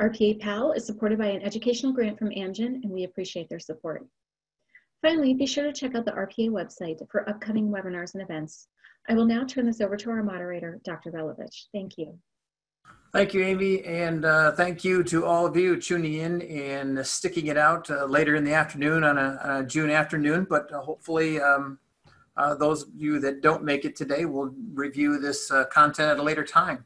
RPA PAL is supported by an educational grant from Amgen, and we appreciate their support. Finally, be sure to check out the RPA website for upcoming webinars and events. I will now turn this over to our moderator, Dr. Belovich. Thank you. Thank you, Amy, and uh, thank you to all of you tuning in and sticking it out uh, later in the afternoon on a, a June afternoon. But uh, hopefully, um, uh, those of you that don't make it today will review this uh, content at a later time.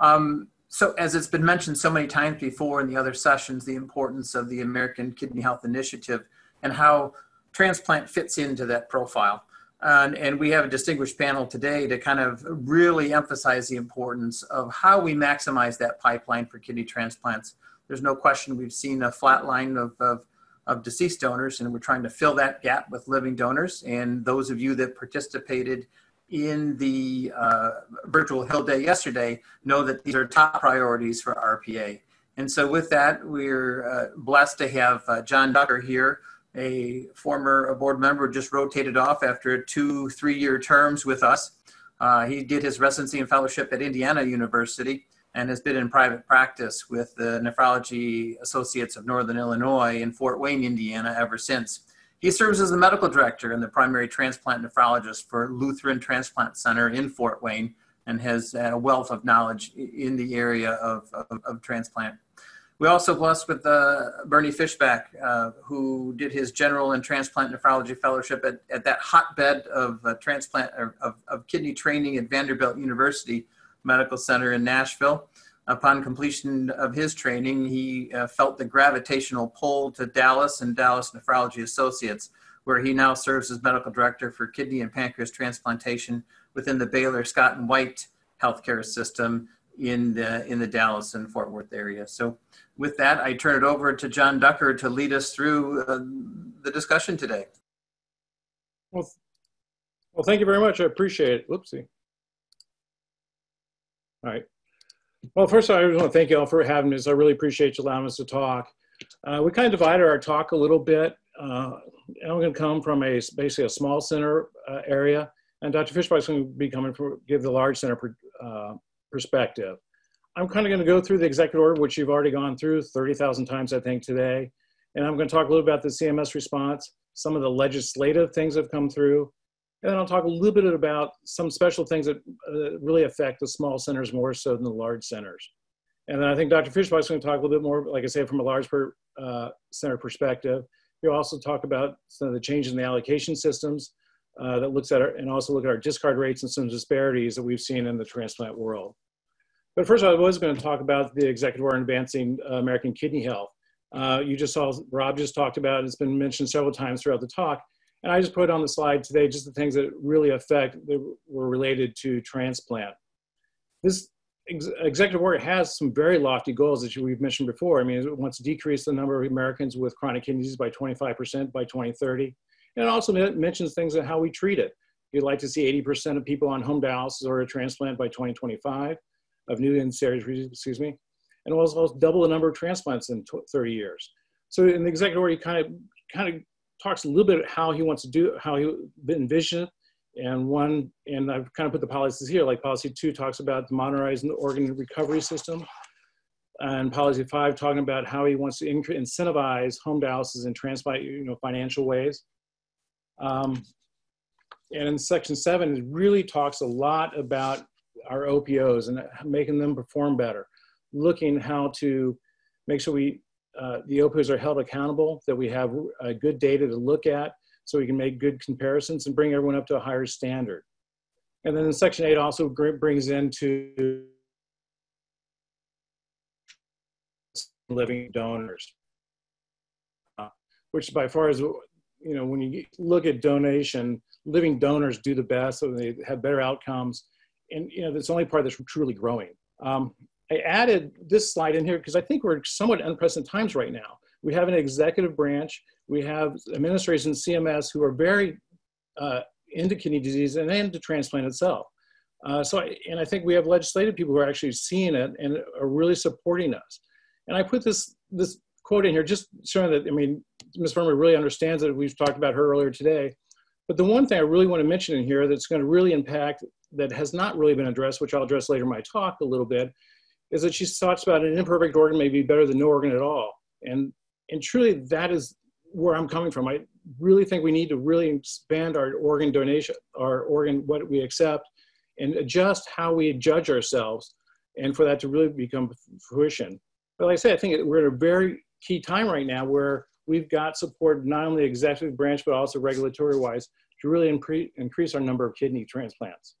Um, so, as it's been mentioned so many times before in the other sessions, the importance of the American Kidney Health Initiative and how transplant fits into that profile. And, and, we have a distinguished panel today to kind of really emphasize the importance of how we maximize that pipeline for kidney transplants. There's no question we've seen a flat line of, of, of deceased donors, and we're trying to fill that gap with living donors. And those of you that participated in the uh, virtual Hill Day yesterday know that these are top priorities for RPA. And so, with that, we're uh, blessed to have uh, John Ducker here a former board member, just rotated off after two, three year terms with us. Uh, he did his residency and fellowship at Indiana University and has been in private practice with the Nephrology Associates of Northern Illinois in Fort Wayne, Indiana, ever since. He serves as the medical director and the primary transplant nephrologist for Lutheran Transplant Center in Fort Wayne and has a wealth of knowledge in the area of, of, of transplant we also blessed with uh, Bernie Fischbach, uh, who did his general and transplant nephrology fellowship at, at that hotbed of uh, transplant of, of kidney training at Vanderbilt University Medical Center in Nashville. Upon completion of his training, he uh, felt the gravitational pull to Dallas and Dallas Nephrology Associates, where he now serves as medical director for kidney and pancreas transplantation within the Baylor Scott and White healthcare system in the in the Dallas and Fort Worth area. So with that, I turn it over to John Ducker to lead us through uh, the discussion today. Well, well, thank you very much. I appreciate it. Whoopsie. All right. Well, first, all, I just want to thank you all for having us. I really appreciate you allowing us to talk. Uh, we kind of divided our talk a little bit. Uh, I'm going to come from a basically a small center uh, area, and Dr. Fischbach is going to be coming for give the large center per, uh, perspective. I'm kind of going to go through the executive order, which you've already gone through 30,000 times, I think, today. And I'm going to talk a little about the CMS response, some of the legislative things that have come through. And then I'll talk a little bit about some special things that uh, really affect the small centers more so than the large centers. And then I think Dr. Fischbach is going to talk a little bit more, like I say, from a large per, uh, center perspective. He'll also talk about some of the changes in the allocation systems uh, that looks at our, and also look at our discard rates and some disparities that we've seen in the transplant world. But first, I was going to talk about the executive order advancing uh, American kidney health. Uh, you just saw Rob just talked about. It's been mentioned several times throughout the talk. And I just put on the slide today just the things that really affect that were related to transplant. This ex executive order has some very lofty goals that we've mentioned before. I mean, it wants to decrease the number of Americans with chronic kidney disease by 25% by 2030. And it also mentions things on how we treat it. You'd like to see 80% of people on home dialysis or a transplant by 2025 of new in series, excuse me, and also double the number of transplants in 30 years. So in the executive order, he kind of kind of talks a little bit how he wants to do, how he envision it. And one, and I've kind of put the policies here, like policy two talks about modernizing the organ recovery system. And policy five talking about how he wants to incentivize home dialysis and transplant, you know, financial ways. Um, and in section seven, it really talks a lot about our OPOs and making them perform better, looking how to make sure we, uh, the OPOs are held accountable, that we have uh, good data to look at so we can make good comparisons and bring everyone up to a higher standard. And then section eight also brings into living donors, uh, which by far is, you know, when you look at donation, living donors do the best, so they have better outcomes and you know that's the only part that's truly growing. Um, I added this slide in here because I think we're somewhat unprecedented times right now. We have an executive branch, we have administrators in CMS who are very uh, into kidney disease and into transplant itself. Uh, so, I, and I think we have legislative people who are actually seeing it and are really supporting us. And I put this this quote in here just showing that I mean Ms. Verma really understands it. We've talked about her earlier today. But the one thing I really want to mention in here that's going to really impact that has not really been addressed, which I'll address later in my talk a little bit, is that she talks about an imperfect organ may be better than no organ at all. And, and truly, that is where I'm coming from. I really think we need to really expand our organ donation, our organ, what we accept, and adjust how we judge ourselves, and for that to really become fruition. But like I say, I think we're at a very key time right now where we've got support not only executive branch but also regulatory wise to really increase increase our number of kidney transplants.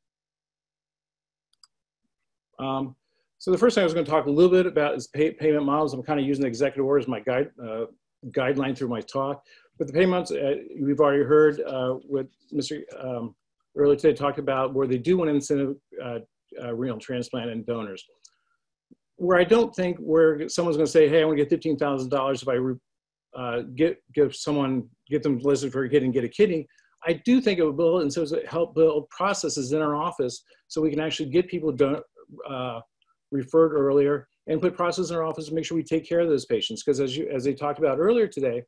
Um, so the first thing I was going to talk a little bit about is pay, payment models. I'm kind of using the executive order as my guide, uh, guideline through my talk. But the payments, uh, we've already heard uh, what Mr. Um, earlier today talked about where they do want to incentive uh, uh, renal transplant and donors. Where I don't think where someone's going to say, hey, I want to get $15,000 if I uh, get give someone, get them listed for a kidney and get a kidney, I do think it would build and so it help build processes in our office so we can actually get people don- uh, referred earlier and put processes in our office to make sure we take care of those patients. Because as you as they talked about earlier today,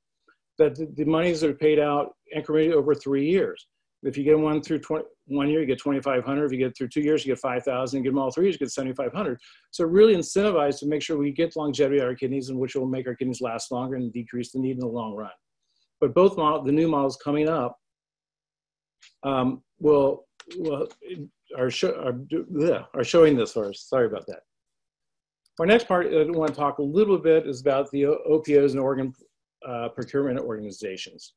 that the, the monies are paid out incrementally over three years. If you get one through 20, one year, you get 2,500. If you get through two years, you get 5,000. Get them all three years, you get 7,500. So really incentivized to make sure we get longevity of our kidneys and which will make our kidneys last longer and decrease the need in the long run. But both model, the new models coming up um, will, will are, show, are, are showing this for us. Sorry about that. Our next part I want to talk a little bit is about the OPOs and organ uh, procurement organizations.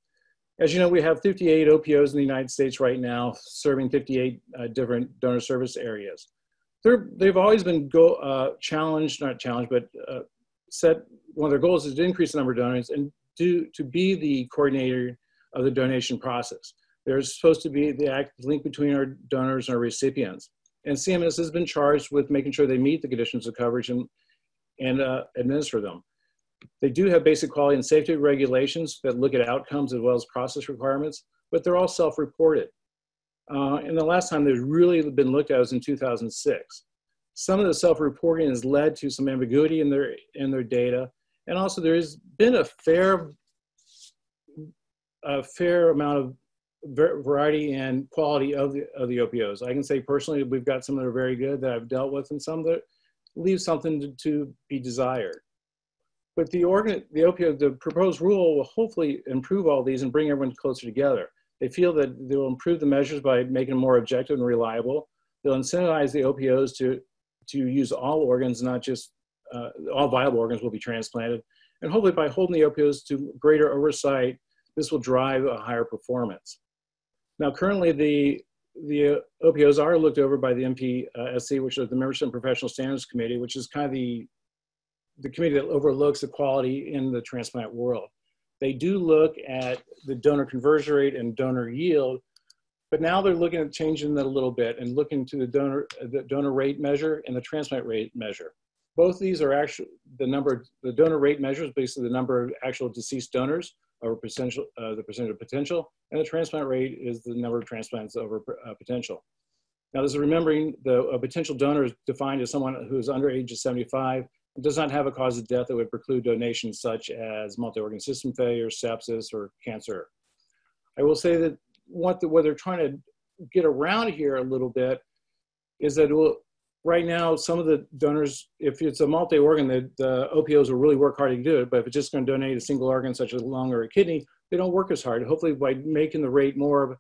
As you know, we have 58 OPOs in the United States right now, serving 58 uh, different donor service areas. they have always been go, uh, challenged, not challenged, but uh, set one of their goals is to increase the number of donors and do, to be the coordinator of the donation process. There's supposed to be the link between our donors and our recipients. And CMS has been charged with making sure they meet the conditions of coverage and, and uh, administer them. They do have basic quality and safety regulations that look at outcomes as well as process requirements, but they're all self-reported. Uh, and the last time they've really been looked at was in 2006. Some of the self-reporting has led to some ambiguity in their, in their data. And also there has been a fair, a fair amount of variety and quality of the, of the OPOs. I can say personally, we've got some that are very good that I've dealt with and some that leave something to, to be desired. But the organ, the OPO, the proposed rule will hopefully improve all these and bring everyone closer together. They feel that they will improve the measures by making them more objective and reliable. They'll incentivize the OPOs to, to use all organs, not just uh, all viable organs will be transplanted. And hopefully by holding the OPOs to greater oversight, this will drive a higher performance. Now, currently the, the OPOs are looked over by the MPSC, which is the Membership and Professional Standards Committee, which is kind of the the committee that overlooks the quality in the transplant world. They do look at the donor conversion rate and donor yield, but now they're looking at changing that a little bit and looking to the donor, the donor rate measure and the transplant rate measure. Both these are actually the number, the donor rate measure is basically the number of actual deceased donors over potential, uh, the percentage of potential, and the transplant rate is the number of transplants over uh, potential. Now, this is remembering the a potential donor is defined as someone who is under age of 75 it does not have a cause of death that would preclude donations such as multi-organ system failure, sepsis, or cancer. I will say that what, the, what they're trying to get around here a little bit is that will, right now some of the donors, if it's a multi-organ, the, the OPOs will really work hard to do it, but if it's just going to donate a single organ such as a lung or a kidney, they don't work as hard. Hopefully by making the rate more,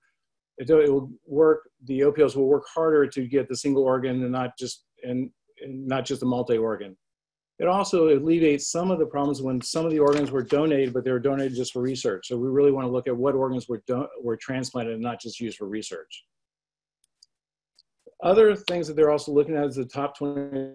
it, it will work, the OPOs will work harder to get the single organ and not just, and, and not just the multi-organ. It also alleviates some of the problems when some of the organs were donated, but they were donated just for research. So we really want to look at what organs were, were transplanted and not just used for research. Other things that they're also looking at is the top 20.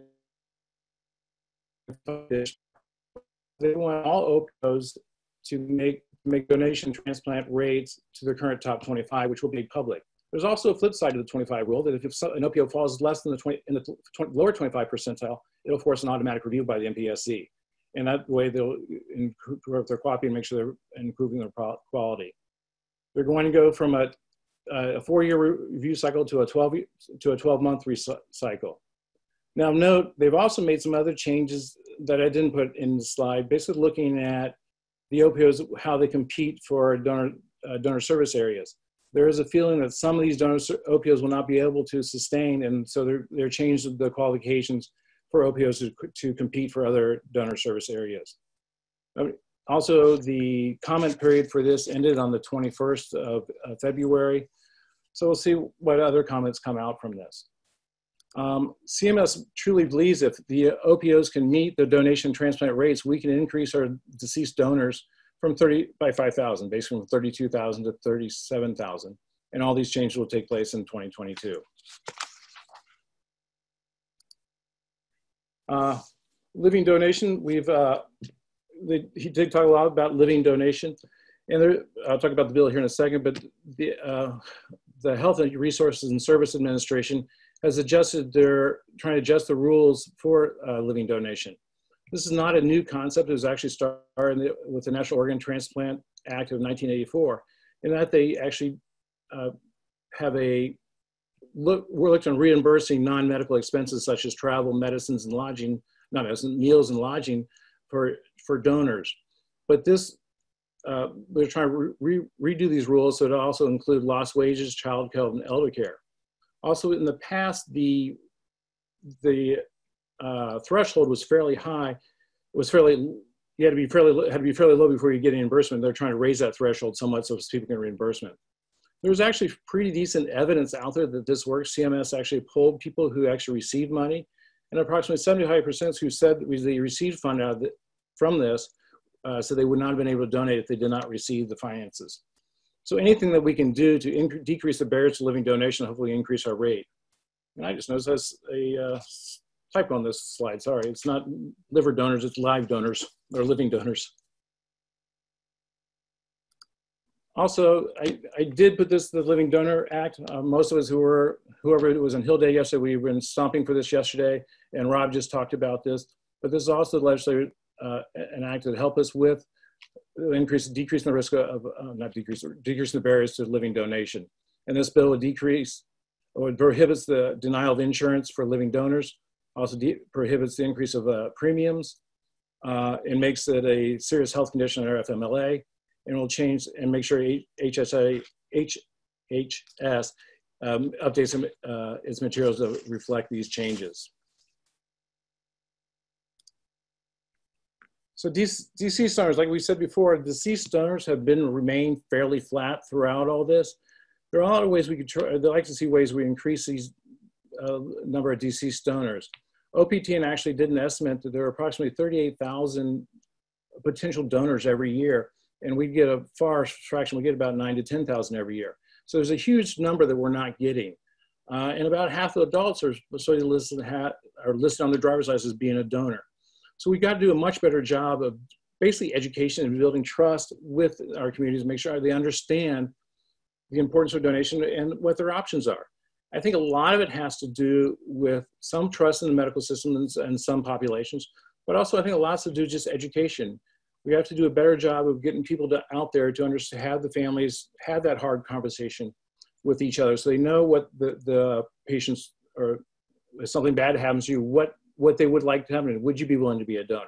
They want all OPOs to make, make donation transplant rates to their current top 25, which will be public. There's also a flip side to the 25 rule that if an OPO falls less than the 20, in the 20, lower 25 percentile, it'll force an automatic review by the MPSC. And that way they'll improve their quality and make sure they're improving their quality. They're going to go from a, a four-year review cycle to a 12 to a 12-month cycle. Now note, they've also made some other changes that I didn't put in the slide, basically looking at the OPOs, how they compete for donor, uh, donor service areas there is a feeling that some of these donor OPOs will not be able to sustain, and so they're, they're changed the qualifications for OPOs to, to compete for other donor service areas. Also, the comment period for this ended on the 21st of uh, February. So we'll see what other comments come out from this. Um, CMS truly believes if the OPOs can meet the donation transplant rates, we can increase our deceased donors from 30 by 5,000, basically from 32,000 to 37,000. And all these changes will take place in 2022. Uh, living donation, we've, uh, the, he did talk a lot about living donation. And there, I'll talk about the bill here in a second, but the, uh, the Health and Resources and Service Administration has adjusted their, trying to adjust the rules for uh, living donation. This is not a new concept. It was actually started with the National Organ Transplant Act of 1984, in that they actually uh, have a look, we're looking at reimbursing non-medical expenses such as travel, medicines, and lodging, not medicine, meals and lodging for, for donors. But this, uh, we're trying to re redo these rules so to also include lost wages, child care, and elder care. Also, in the past, the the uh, threshold was fairly high. It was fairly you had to be fairly had to be fairly low before you get reimbursement. They're trying to raise that threshold somewhat so people get reimbursement. There's actually pretty decent evidence out there that this works. CMS actually polled people who actually received money, and approximately 75% who said that they received fund out the, from this, uh, so they would not have been able to donate if they did not receive the finances. So anything that we can do to decrease the barriers to living donation, hopefully increase our rate. And I just noticed there's a uh, typo on this slide. Sorry, it's not liver donors, it's live donors or living donors. Also, I, I did put this, the Living Donor Act. Uh, most of us who were, whoever it was in Hill Day yesterday, we've been stomping for this yesterday, and Rob just talked about this. But this is also the legislative, uh, an act that help us with increase, decrease in the risk of, uh, not decrease, decrease the barriers to living donation. And this bill would decrease, or prohibits the denial of insurance for living donors, also prohibits the increase of uh, premiums, uh, and makes it a serious health condition under FMLA, and will change and make sure HSA, HHS um, updates uh, its materials to reflect these changes. So these deceased donors, like we said before, deceased donors have been remained fairly flat throughout all this. There are a lot of ways we could try, I'd like to see ways we increase these uh, number of deceased donors. OPTN actually did an estimate that there are approximately 38,000 potential donors every year, and we get a far fraction, we get about nine to 10,000 every year. So there's a huge number that we're not getting. Uh, and about half the adults are, listed, are listed on their driver's license as being a donor. So we've got to do a much better job of basically education and building trust with our communities, make sure they understand the importance of donation and what their options are. I think a lot of it has to do with some trust in the medical system and some populations, but also I think a lot to do just education. We have to do a better job of getting people to, out there to understand, have the families have that hard conversation with each other so they know what the, the patients or if something bad happens to you, what what they would like to happen. Would you be willing to be a donor?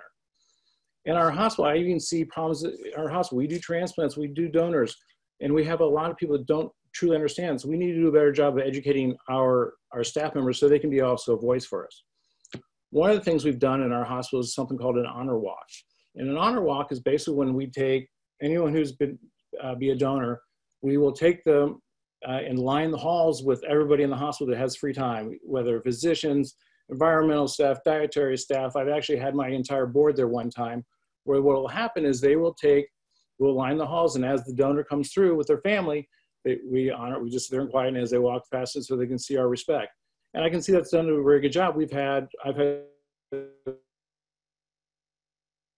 In our hospital, I even see problems our hospital. We do transplants, we do donors, and we have a lot of people that don't truly understand. So we need to do a better job of educating our, our staff members so they can be also a voice for us. One of the things we've done in our hospital is something called an honor walk. And an honor walk is basically when we take anyone who's been uh, be a donor, we will take them uh, and line the halls with everybody in the hospital that has free time, whether physicians, environmental staff, dietary staff. I've actually had my entire board there one time where what will happen is they will take, we'll line the halls and as the donor comes through with their family, they, we honor, we just sit there and quiet as they walk past it so they can see our respect. And I can see that's done a very good job. We've had, I've had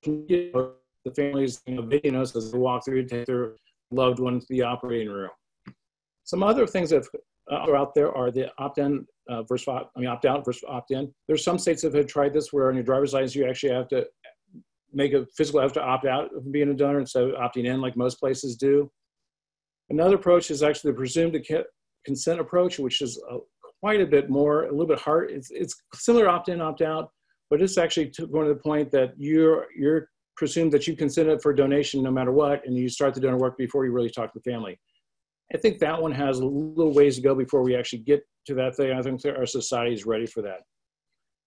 the families, you know, videoing us as they walk through to take their loved one to the operating room. Some other things that are out there are the opt-in uh, versus I mean opt-out versus opt-in. There's some states that have tried this where on your driver's license you actually have to make a physical effort to opt out of being a donor instead of opting in like most places do. Another approach is actually the presumed consent approach, which is a, quite a bit more, a little bit hard. It's, it's similar opt-in, opt-out, but it's actually going to the point that you're, you're presumed that you consented for donation no matter what, and you start the donor work before you really talk to the family. I think that one has a little ways to go before we actually get to that thing. I think our society is ready for that.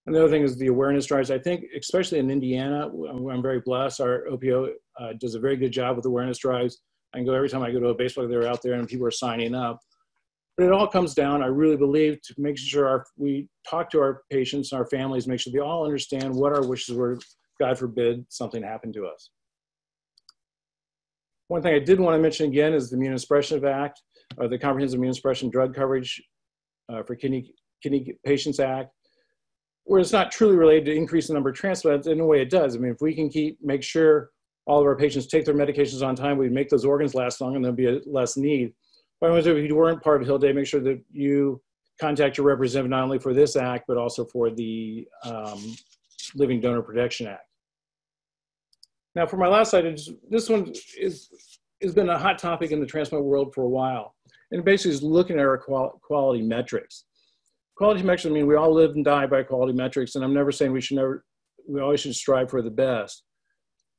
Another thing is the awareness drives. I think, especially in Indiana, I'm very blessed. Our OPO uh, does a very good job with awareness drives. I can go every time I go to a baseball, they're out there and people are signing up. But it all comes down, I really believe, to making sure our, we talk to our patients and our families, make sure they all understand what our wishes were. God forbid something happened to us. One thing I did want to mention again is the Immunosuppression Act, or the Comprehensive Immunosuppression Drug Coverage uh, for Kidney, Kidney Patients Act, where it's not truly related to increase the number of transplants. In a way, it does. I mean, if we can keep make sure all of our patients take their medications on time, we make those organs last longer, and there'll be a less need. But if you weren't part of Hill Day, make sure that you contact your representative not only for this act, but also for the um, Living Donor Protection Act. Now, for my last slide, this one is has been a hot topic in the transplant world for a while, and basically is looking at our quality metrics. Quality metrics I mean we all live and die by quality metrics, and I'm never saying we should never, we always should strive for the best.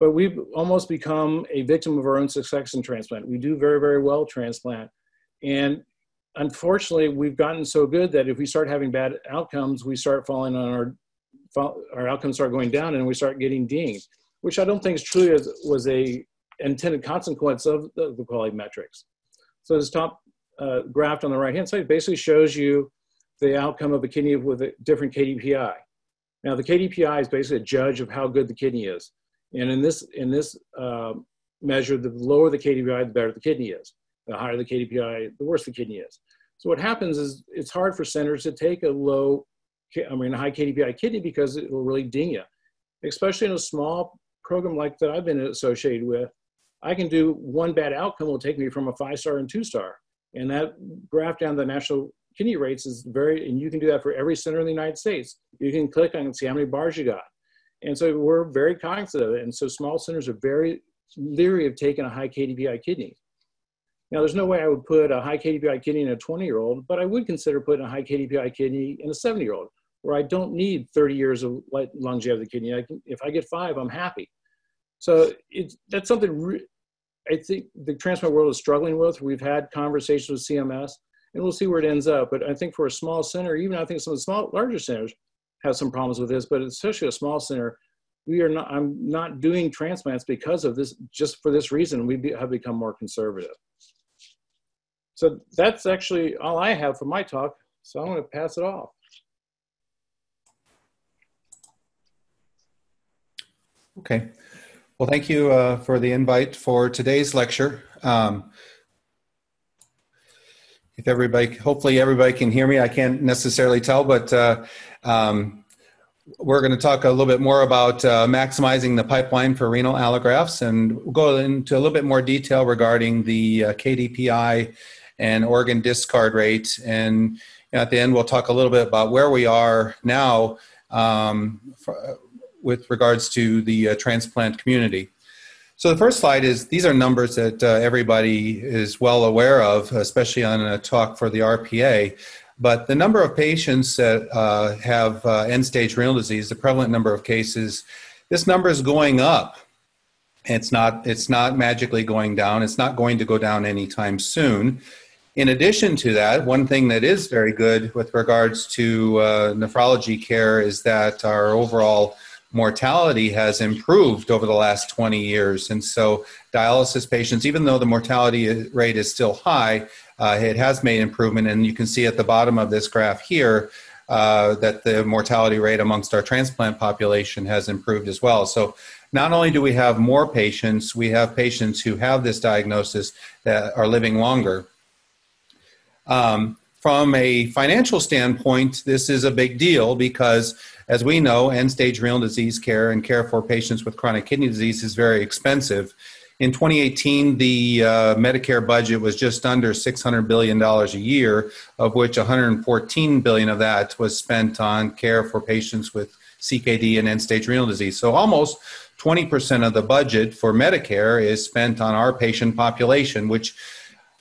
But we've almost become a victim of our own success in transplant. We do very, very well transplant, and unfortunately, we've gotten so good that if we start having bad outcomes, we start falling on our our outcomes start going down, and we start getting dinged which I don't think is truly as, was a intended consequence of the, the quality metrics. So this top uh, graph on the right hand side basically shows you the outcome of a kidney with a different KDPI. Now the KDPI is basically a judge of how good the kidney is. And in this, in this uh, measure, the lower the KDPI, the better the kidney is. The higher the KDPI, the worse the kidney is. So what happens is it's hard for centers to take a low, I mean, a high KDPI kidney because it will really ding you, especially in a small program like that I've been associated with, I can do one bad outcome will take me from a five star and two star. And that graph down the national kidney rates is very, and you can do that for every center in the United States. You can click on and see how many bars you got. And so we're very cognizant of it. And so small centers are very leery of taking a high KDPI kidney. Now, there's no way I would put a high KDPI kidney in a 20 year old, but I would consider putting a high KDPI kidney in a 70 year old where I don't need 30 years of longevity of the kidney. I can, if I get five, I'm happy. So it's, that's something re- I think the transplant world is struggling with. We've had conversations with CMS, and we'll see where it ends up. But I think for a small center, even I think some of the small, larger centers have some problems with this, but especially a small center, we are not. I'm not doing transplants because of this. Just for this reason, we be, have become more conservative. So that's actually all I have for my talk. So I'm going to pass it off. Okay. Well, thank you uh, for the invite for today's lecture. Um, if everybody, hopefully everybody can hear me. I can't necessarily tell, but uh, um, we're going to talk a little bit more about uh, maximizing the pipeline for renal allografts, and we'll go into a little bit more detail regarding the uh, KDPI and organ discard rate. And at the end, we'll talk a little bit about where we are now um, for, with regards to the uh, transplant community. So the first slide is these are numbers that uh, everybody is well aware of, especially on a talk for the RPA. But the number of patients that uh, have uh, end-stage renal disease, the prevalent number of cases, this number is going up. It's not. It's not magically going down. It's not going to go down anytime soon. In addition to that, one thing that is very good with regards to uh, nephrology care is that our overall mortality has improved over the last 20 years. And so, dialysis patients, even though the mortality rate is still high, uh, it has made improvement. And you can see at the bottom of this graph here uh, that the mortality rate amongst our transplant population has improved as well. So, not only do we have more patients, we have patients who have this diagnosis that are living longer. Um, from a financial standpoint, this is a big deal because as we know, end stage renal disease care and care for patients with chronic kidney disease is very expensive. In 2018, the uh, Medicare budget was just under $600 billion a year, of which 114 billion of that was spent on care for patients with CKD and end stage renal disease. So almost 20% of the budget for Medicare is spent on our patient population, which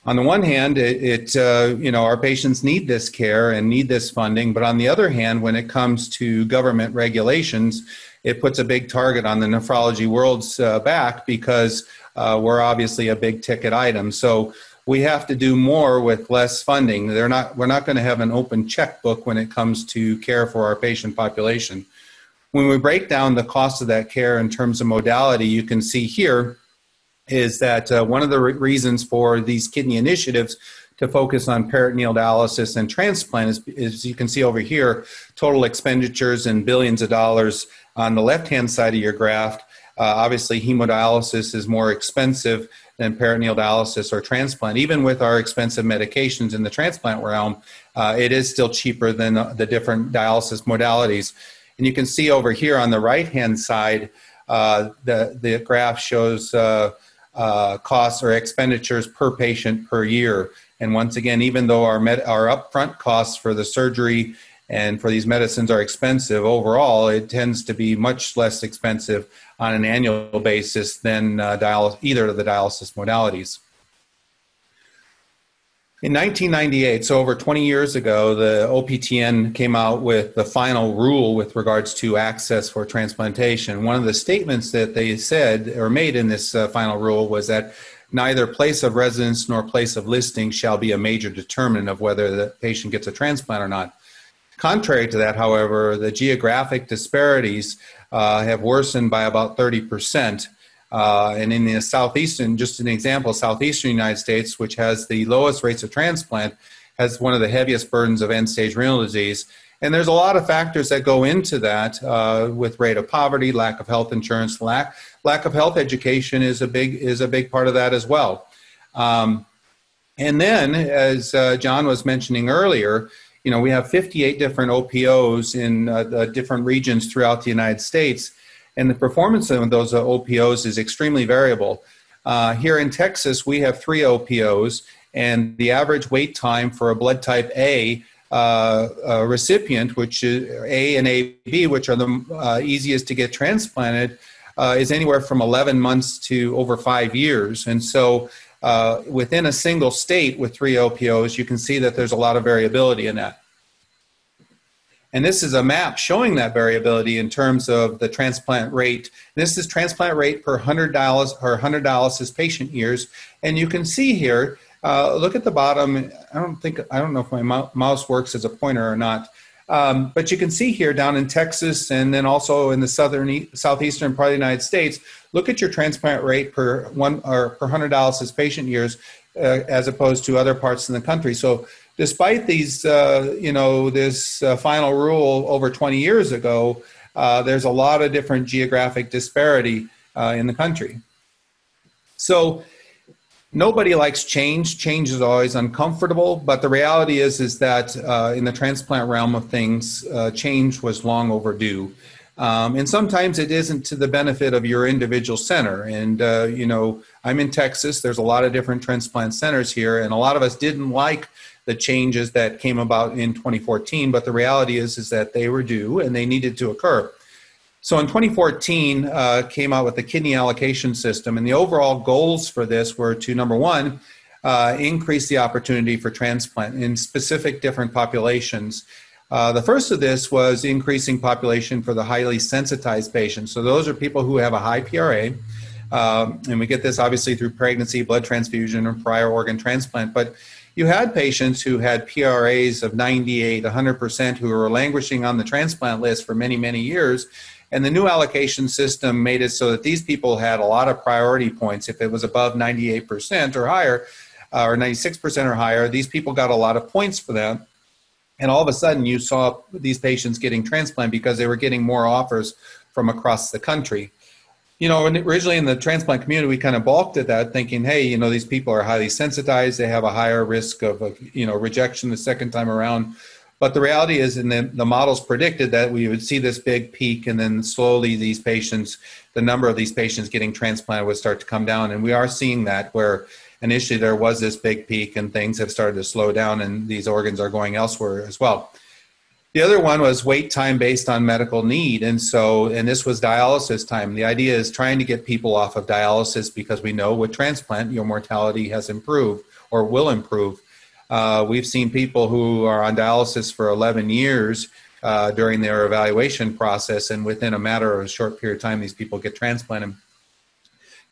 on the one hand, it, it uh, you know our patients need this care and need this funding, but on the other hand, when it comes to government regulations, it puts a big target on the nephrology world's uh, back because uh, we're obviously a big ticket item. So we have to do more with less funding. They're not, we're not going to have an open checkbook when it comes to care for our patient population. When we break down the cost of that care in terms of modality, you can see here is that uh, one of the re- reasons for these kidney initiatives to focus on peritoneal dialysis and transplant is, as you can see over here total expenditures in billions of dollars on the left hand side of your graph. Uh, obviously, hemodialysis is more expensive than peritoneal dialysis or transplant. Even with our expensive medications in the transplant realm, uh, it is still cheaper than the different dialysis modalities. And you can see over here on the right hand side, uh, the, the graph shows uh, uh, costs or expenditures per patient per year. And once again, even though our, med- our upfront costs for the surgery and for these medicines are expensive overall, it tends to be much less expensive on an annual basis than uh, either of the dialysis modalities. In 1998, so over 20 years ago, the OPTN came out with the final rule with regards to access for transplantation. One of the statements that they said or made in this uh, final rule was that neither place of residence nor place of listing shall be a major determinant of whether the patient gets a transplant or not. Contrary to that, however, the geographic disparities uh, have worsened by about 30 percent uh, and in the southeastern, just an example, southeastern United States, which has the lowest rates of transplant, has one of the heaviest burdens of end-stage renal disease. And there's a lot of factors that go into that, uh, with rate of poverty, lack of health insurance, lack lack of health education is a big is a big part of that as well. Um, and then, as uh, John was mentioning earlier, you know we have 58 different OPOs in uh, different regions throughout the United States and the performance of those OPOs is extremely variable. Uh, here in Texas, we have three OPOs, and the average wait time for a blood type A uh, uh, recipient, which is A and AB, which are the uh, easiest to get transplanted, uh, is anywhere from 11 months to over five years. And so, uh, within a single state with three OPOs, you can see that there's a lot of variability in that. And this is a map showing that variability in terms of the transplant rate. This is transplant rate per $100 or 100 dialysis patient years. And you can see here, uh, look at the bottom. I don't think, I don't know if my mouse works as a pointer or not. Um, but you can see here down in Texas and then also in the southern, southeastern part of the United States, look at your transplant rate per one or per 100 dialysis patient years uh, as opposed to other parts in the country. So despite these, uh, you know, this uh, final rule over 20 years ago, uh, there's a lot of different geographic disparity uh, in the country. So nobody likes change. Change is always uncomfortable, but the reality is is that uh, in the transplant realm of things, uh, change was long overdue. Um, and sometimes it isn't to the benefit of your individual center. And, you know, I'm in Texas. There's a lot of different transplant centers here, and a lot of us didn't like the changes that came about in 2014, but the reality is is that they were due and they needed to occur. So in 2014, uh, came out with the kidney allocation system, and the overall goals for this were to number one, uh, increase the opportunity for transplant in specific different populations. Uh, the first of this was increasing population for the highly sensitized patients. So those are people who have a high PRA, um, and we get this obviously through pregnancy, blood transfusion, or prior organ transplant. But you had patients who had PRAs of 98, 100%, who were languishing on the transplant list for many, many years. And the new allocation system made it so that these people had a lot of priority points. If it was above 98% or higher, uh, or 96% or higher, these people got a lot of points for that. And all of a sudden, you saw these patients getting transplant because they were getting more offers from across the country you know, originally in the transplant community, we kind of balked at that, thinking, hey, you know, these people are highly sensitized. They have a higher risk of, you know, rejection the second time around. But the reality is, and the, the models predicted that we would see this big peak, and then slowly these patients, the number of these patients getting transplanted would start to come down. And we are seeing that where initially there was this big peak, and things have started to slow down, and these organs are going elsewhere as well. The other one was wait time based on medical need. And so, and this was dialysis time. The idea is trying to get people off of dialysis because we know with transplant, your mortality has improved or will improve. Uh, we've seen people who are on dialysis for 11 years uh, during their evaluation process, and within a matter of a short period of time, these people get transplanted.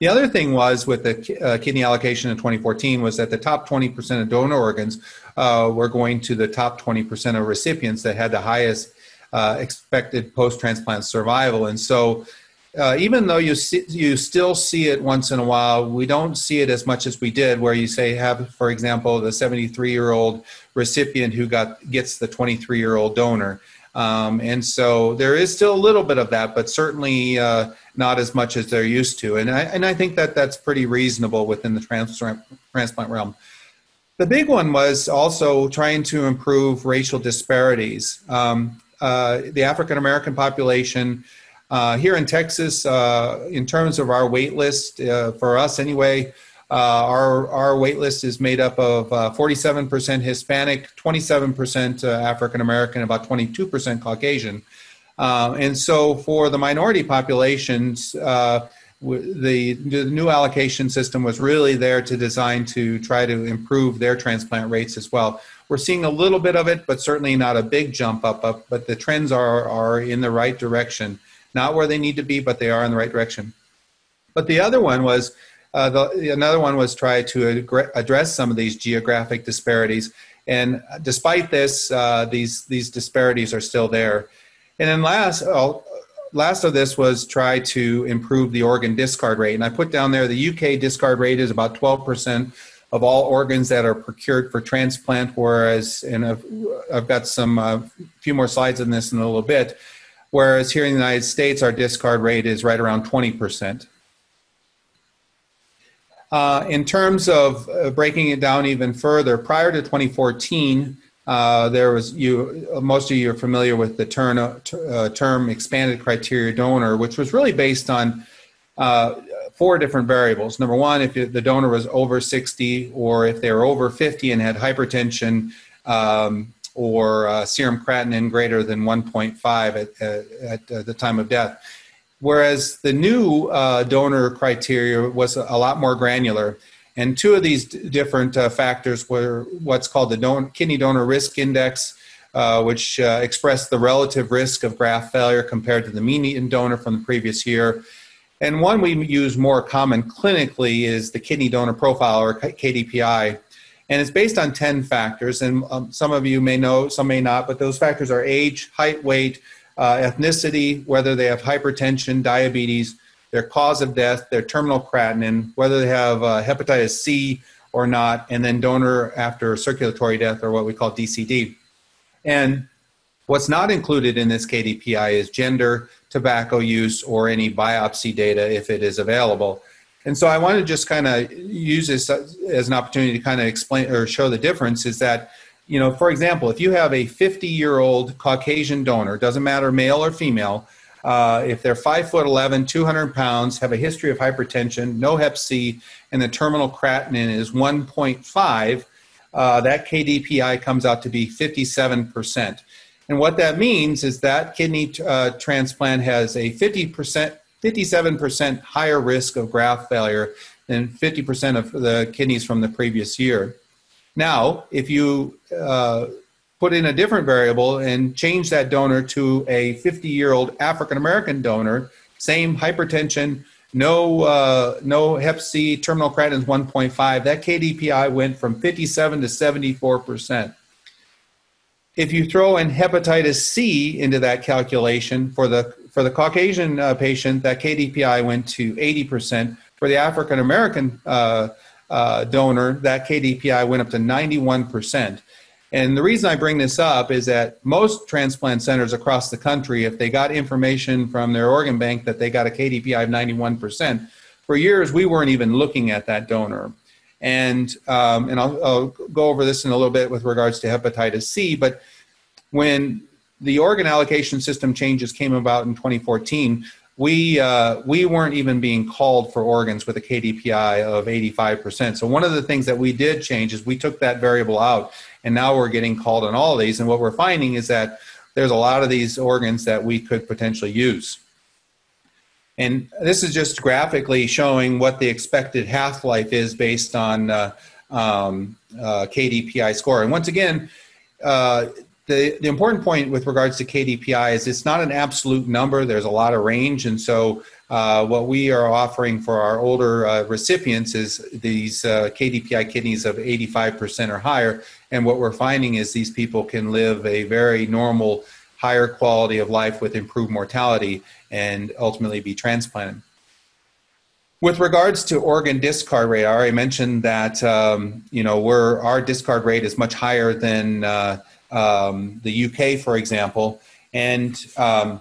The other thing was with the uh, kidney allocation in 2014 was that the top 20% of donor organs uh, were going to the top 20% of recipients that had the highest uh, expected post-transplant survival. And so uh, even though you see, you still see it once in a while, we don't see it as much as we did. Where you say have, for example, the 73 year old recipient who got gets the 23 year old donor, um, and so there is still a little bit of that, but certainly uh, not as much as they're used to. And I and I think that that's pretty reasonable within the transplant transplant realm. The big one was also trying to improve racial disparities. Um, uh, the African American population uh, here in Texas, uh, in terms of our wait list, uh, for us anyway, uh, our, our wait list is made up of uh, 47% Hispanic, 27% African American, about 22% Caucasian. Uh, and so for the minority populations, uh, the, the new allocation system was really there to design to try to improve their transplant rates as well. We're seeing a little bit of it, but certainly not a big jump up, up but the trends are, are in the right direction not where they need to be, but they are in the right direction. But the other one was uh, the, another one was try to address some of these geographic disparities. And despite this, uh, these these disparities are still there. And then last, oh, last of this was try to improve the organ discard rate. And I put down there the UK discard rate is about 12% of all organs that are procured for transplant, whereas, and I've, I've got some uh, few more slides on this in a little bit, whereas here in the United States, our discard rate is right around 20%. Uh, in terms of uh, breaking it down even further, prior to 2014, uh, there was you. Most of you are familiar with the term, uh, term expanded criteria donor, which was really based on uh, four different variables. Number one, if the donor was over 60, or if they were over 50 and had hypertension, um, or uh, serum creatinine greater than 1.5 at, at, at the time of death. Whereas the new uh, donor criteria was a lot more granular. And two of these d- different uh, factors were what's called the don- kidney donor risk index, uh, which uh, expressed the relative risk of graft failure compared to the median donor from the previous year. And one we use more common clinically is the kidney donor profile or KDPI and it's based on 10 factors. And um, some of you may know, some may not, but those factors are age, height, weight, uh, ethnicity, whether they have hypertension, diabetes, their cause of death, their terminal creatinine, whether they have uh, hepatitis C or not, and then donor after circulatory death, or what we call DCD. And what's not included in this KDPI is gender, tobacco use, or any biopsy data if it is available. And so I want to just kind of use this as an opportunity to kind of explain or show the difference is that, you know, for example, if you have a 50 year old Caucasian donor, doesn't matter male or female, uh, if they're 5 foot 11, 200 pounds, have a history of hypertension, no hep C, and the terminal creatinine is 1.5, uh, that KDPI comes out to be 57%. And what that means is that kidney uh, transplant has a 50% 57% higher risk of graft failure than 50% of the kidneys from the previous year. Now, if you uh, put in a different variable and change that donor to a 50 year old African American donor, same hypertension, no, uh, no Hep C, terminal creatinine 1.5, that KDPI went from 57 to 74%. If you throw in hepatitis C into that calculation for the for the Caucasian uh, patient, that KDPI went to 80%. For the African American uh, donor, that KDPI went up to 91%. And the reason I bring this up is that most transplant centers across the country, if they got information from their organ bank that they got a KDPI of 91%, for years we weren't even looking at that donor. And, um, and I'll, I'll go over this in a little bit with regards to hepatitis C, but when the organ allocation system changes came about in 2014, we uh, we weren't even being called for organs with a KDPI of 85%. So one of the things that we did change is we took that variable out, and now we're getting called on all of these. And what we're finding is that there's a lot of these organs that we could potentially use. And this is just graphically showing what the expected half life is based on uh, um, uh, KDPI score. And once again, uh, the, the important point with regards to KDPI is it's not an absolute number. There's a lot of range. And so uh, what we are offering for our older uh, recipients is these uh, KDPI kidneys of 85% or higher. And what we're finding is these people can live a very normal, higher quality of life with improved mortality and ultimately be transplanted. With regards to organ discard rate, I already mentioned that um, you know we're, our discard rate is much higher than uh, um, the UK, for example, and um,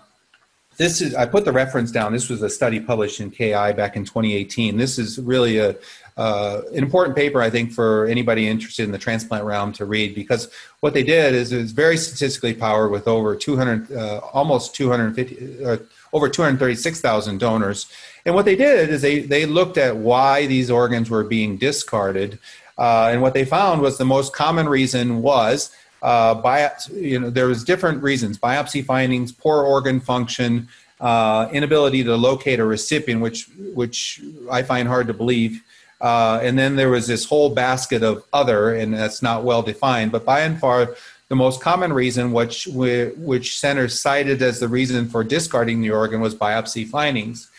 this is I put the reference down. This was a study published in KI back in 2018. This is really a uh, an important paper, I think, for anybody interested in the transplant realm to read because what they did is it's very statistically powered with over 200, uh, almost 250, uh, over 236,000 donors and what they did is they, they looked at why these organs were being discarded. Uh, and what they found was the most common reason was uh, biopsy, you know, there was different reasons, biopsy findings, poor organ function, uh, inability to locate a recipient, which, which I find hard to believe. Uh, and then there was this whole basket of other, and that's not well defined. But by and far, the most common reason, which which centers cited as the reason for discarding the organ, was biopsy findings.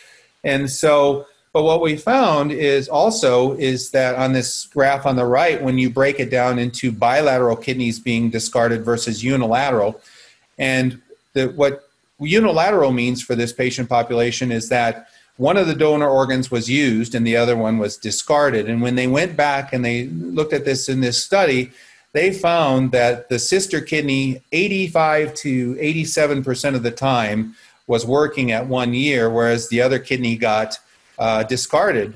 And so, but what we found is also is that on this graph on the right, when you break it down into bilateral kidneys being discarded versus unilateral, and the, what unilateral means for this patient population is that one of the donor organs was used and the other one was discarded. And when they went back and they looked at this in this study, they found that the sister kidney, 85 to 87% of the time, was working at one year, whereas the other kidney got uh, discarded.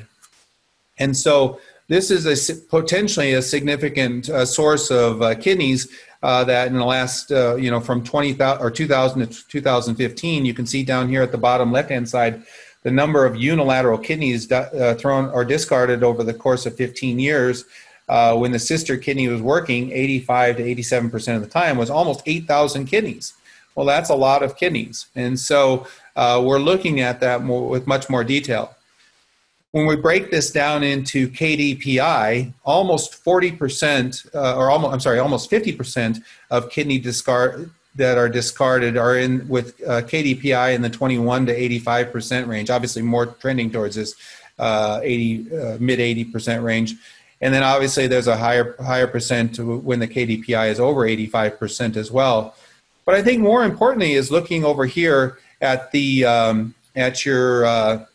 And so this is a potentially a significant uh, source of uh, kidneys uh, that in the last, uh, you know, from 20,000 or 2000 to 2015, you can see down here at the bottom left-hand side, the number of unilateral kidneys uh, thrown or discarded over the course of 15 years. when the sister kidney was working, 85 to 87 percent of the time was almost 8,000 kidneys. Well, that's a lot of kidneys. And so uh, we're looking at that more, with much more detail. When we break this down into KDPI, almost 40%, uh, or almost, I'm sorry, almost 50% of kidney discard that are discarded are in with uh, KDPI in the 21 to 85% range. Obviously, more trending towards this uh, 80, uh, mid 80% range. And then obviously there's a higher higher percent when the KDPI is over 85% as well. But I think more importantly is looking over here at the um, at your uh,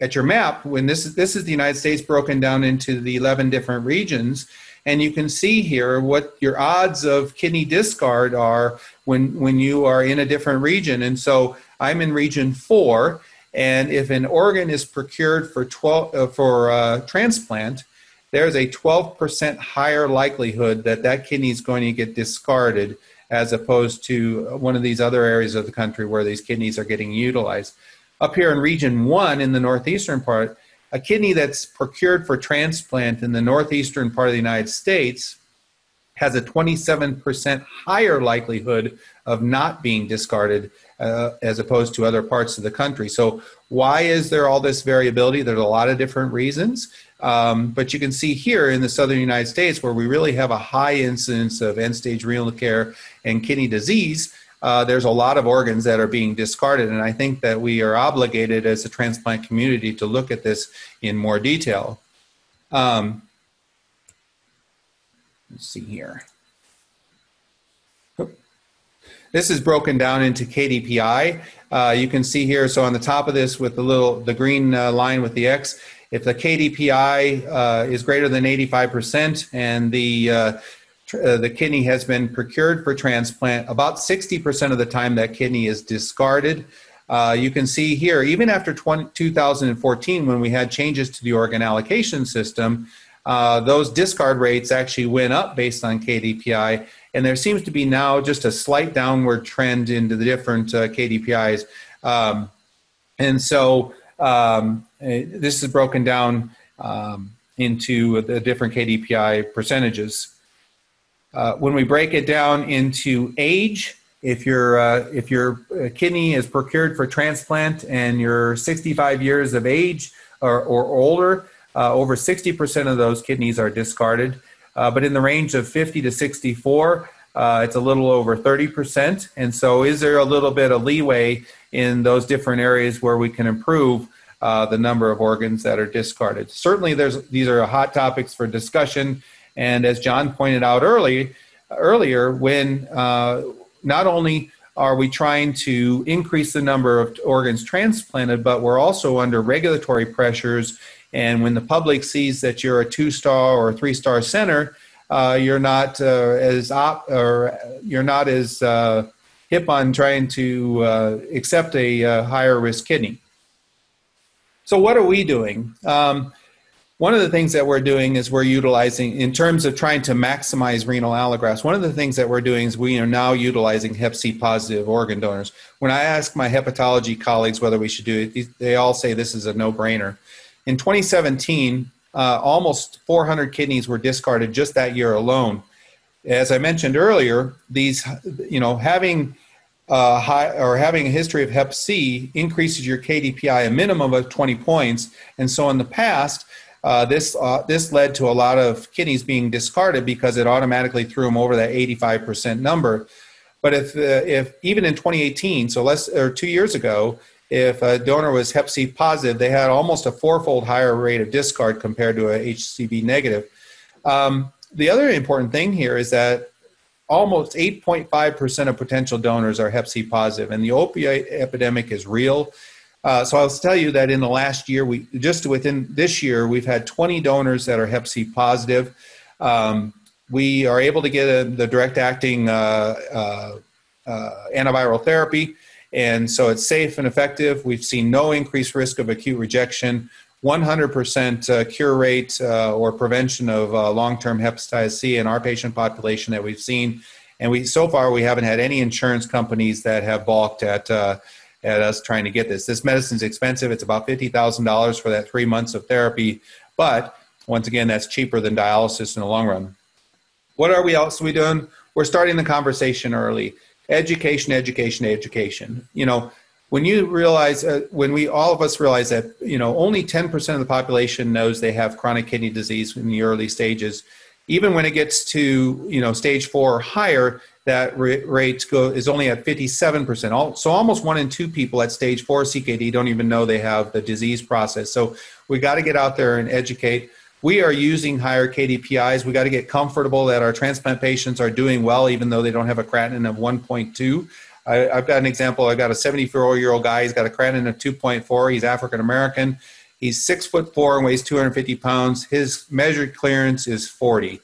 at your map when this is this is the United States broken down into the 11 different regions and you can see here what your odds of kidney discard are when when you are in a different region and so I'm in region 4 and if an organ is procured for 12 uh, for uh, transplant there's a 12% higher likelihood that that kidney is going to get discarded as opposed to one of these other areas of the country where these kidneys are getting utilized. Up here in region one in the northeastern part, a kidney that's procured for transplant in the northeastern part of the United States has a 27% higher likelihood of not being discarded uh, as opposed to other parts of the country. So, why is there all this variability? There's a lot of different reasons. Um, but you can see here in the southern United States, where we really have a high incidence of end stage renal care and kidney disease, uh, there's a lot of organs that are being discarded. And I think that we are obligated as a transplant community to look at this in more detail. Um, let's see here. This is broken down into KDPI. Uh, you can see here, so on the top of this with the little, the green uh, line with the X, if the KDPI uh, is greater than 85% and the uh, the kidney has been procured for transplant, about 60% of the time that kidney is discarded. Uh, you can see here, even after 20, 2014, when we had changes to the organ allocation system, uh, those discard rates actually went up based on KDPI. And there seems to be now just a slight downward trend into the different uh, KDPIs. Um, and so um, eh, this is broken down um, into the different KDPI percentages. Uh, when we break it down into age, if your uh, if your uh, kidney is procured for transplant and you're 65 years of age or, or older, uh, over 60% of those kidneys are discarded. Uh, but in the range of 50 to 64, uh, it's a little over 30%. And so, is there a little bit of leeway in those different areas where we can improve uh, the number of organs that are discarded? Certainly, there's these are hot topics for discussion. And as John pointed out early, earlier, when uh, not only are we trying to increase the number of organs transplanted, but we're also under regulatory pressures. And when the public sees that you're a two star or three star center, uh, you're not uh, as op- or you're not as uh, hip on trying to uh, accept a uh, higher risk kidney. So what are we doing? Um, one of the things that we're doing is we're utilizing, in terms of trying to maximize renal allografts, one of the things that we're doing is we are now utilizing Hep C positive organ donors. When I ask my hepatology colleagues whether we should do it, they all say this is a no brainer. In 2017, uh, almost 400 kidneys were discarded just that year alone. As I mentioned earlier, these, you know, having uh, high or having a history of Hep C increases your KDPI a minimum of 20 points. And so in the past, uh, this uh, this led to a lot of kidneys being discarded because it automatically threw them over that 85% number. But if uh, if even in 2018, so less or two years ago, if a donor was Hep C positive, they had almost a fourfold higher rate of discard compared to a HCV negative. Um, the other important thing here is that almost 8.5% of potential donors are Hep C positive, and the opioid epidemic is real. Uh, so I'll tell you that in the last year, we just within this year, we've had 20 donors that are Hep C positive. Um, we are able to get a, the direct acting uh, uh, uh antiviral therapy. And so it's safe and effective. We've seen no increased risk of acute rejection, 100% uh, cure rate uh, or prevention of uh, long-term hepatitis C in our patient population that we've seen. And we so far we haven't had any insurance companies that have balked at uh, at us trying to get this. This medicine's expensive. It's about fifty thousand dollars for that three months of therapy, but once again, that's cheaper than dialysis in the long run. What are we else we doing? We're starting the conversation early education, education, education. You know, when you realize, uh, when we all of us realize that, you know, only 10% of the population knows they have chronic kidney disease in the early stages. Even when it gets to, you know, stage four or higher, that rate go, is only at 57%. So almost one in two people at stage four CKD don't even know they have the disease process. So we got to get out there and educate we are using higher KDPIs. We got to get comfortable that our transplant patients are doing well, even though they don't have a creatinine of 1.2. I, have got an example. I've got a 74 year old guy. He's got a creatinine of 2.4. He's African American. He's six foot four and weighs 250 pounds. His measured clearance is 40.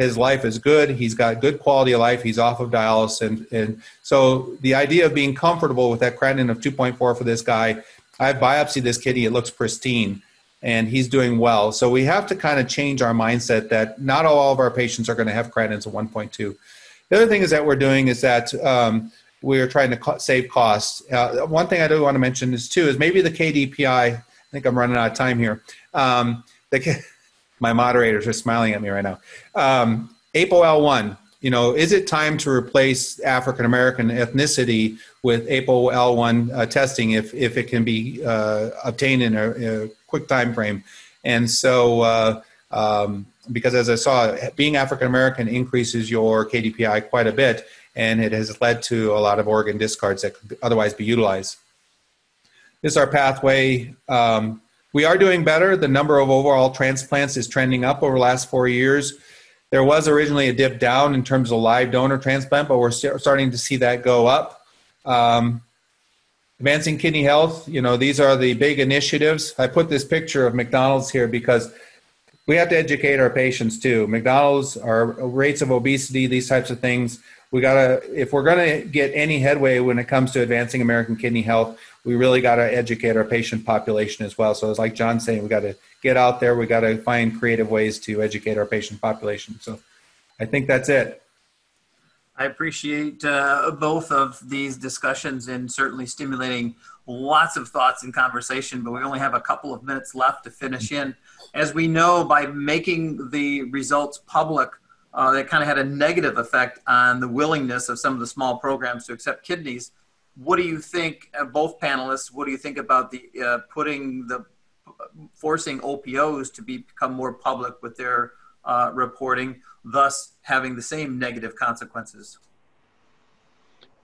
His life is good. He's got good quality of life. He's off of dialysis. And, and so the idea of being comfortable with that creatinine of 2.4 for this guy, I've biopsied this kidney. It looks pristine and he's doing well. So we have to kind of change our mindset that not all of our patients are going to have creatinines of 1.2. The other thing is that we're doing is that um, we're trying to co- save costs. Uh, one thing I do want to mention is too is maybe the KDPI. I think I'm running out of time here. Um, the, my moderators are smiling at me right now. Um, APOL1. You know, is it time to replace African American ethnicity with APOL1 uh, testing if if it can be uh, obtained in a, a quick time frame. And so, uh, um, because as I saw, being African American increases your KDPI quite a bit, and it has led to a lot of organ discards that could otherwise be utilized. This is our pathway. Um, we are doing better. The number of overall transplants is trending up over the last four years. There was originally a dip down in terms of live donor transplant, but we're starting to see that go up. Um, Advancing Kidney Health, you know, these are the big initiatives. I put this picture of McDonald's here because we have to educate our patients too. McDonald's, our rates of obesity, these types of things. We got to, if we're going to get any headway when it comes to advancing American kidney health, we really got to educate our patient population as well. So it's like John saying, we got to get out there. We got to find creative ways to educate our patient population. So I think that's it. I appreciate uh, both of these discussions and certainly stimulating lots of thoughts and conversation, but we only have a couple of minutes left to finish in. As we know, by making the results public, uh, that kind of had a negative effect on the willingness of some of the small programs to accept kidneys. What do you think, uh, both panelists, what do you think about the uh, putting the forcing OPOs to be, become more public with their uh, reporting, thus having the same negative consequences.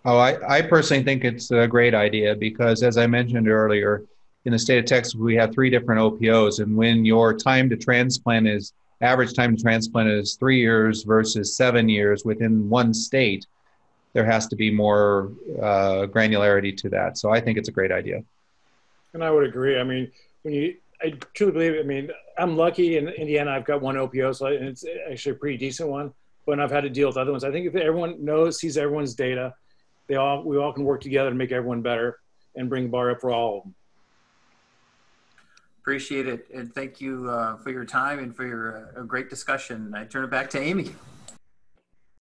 Oh, I, I personally think it's a great idea because, as I mentioned earlier, in the state of Texas, we have three different OPOs. And when your time to transplant is average time to transplant is three years versus seven years within one state, there has to be more uh, granularity to that. So I think it's a great idea. And I would agree. I mean, when you, I truly believe. I mean, I'm lucky in Indiana. I've got one OPO, so and it's actually a pretty decent one. But I've had to deal with other ones. I think if everyone knows, sees everyone's data, they all we all can work together to make everyone better and bring bar up for all of them. Appreciate it. And thank you uh, for your time and for your uh, great discussion. I turn it back to Amy.